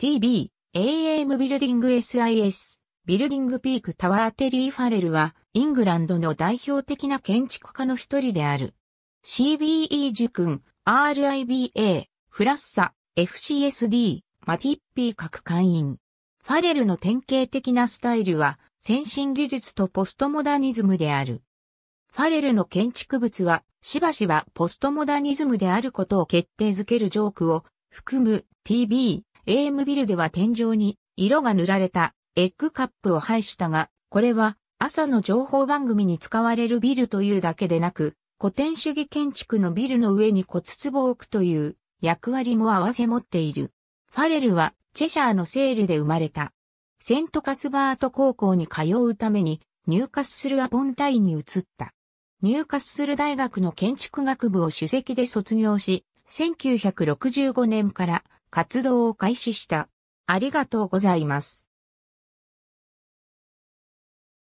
TB、AM ビルディング SIS、ビルディングピークタワーテリー・ファレルは、イングランドの代表的な建築家の一人である。CBE 塾君、RIBA、フラッサ、FCSD、マティッピー各会員。ファレルの典型的なスタイルは、先進技術とポストモダニズムである。ファレルの建築物は、しばしばポストモダニズムであることを決定づけるジョークを含む TB、AM ビルでは天井に色が塗られたエッグカップを配したが、これは朝の情報番組に使われるビルというだけでなく、古典主義建築のビルの上に骨壺を置くという役割も合わせ持っている。ファレルはチェシャーのセールで生まれた。セントカスバート高校に通うためにニューカッスルアポンタインに移った。ニューカッスル大学の建築学部を主席で卒業し、1965年から活動を開始した。ありがとうございます。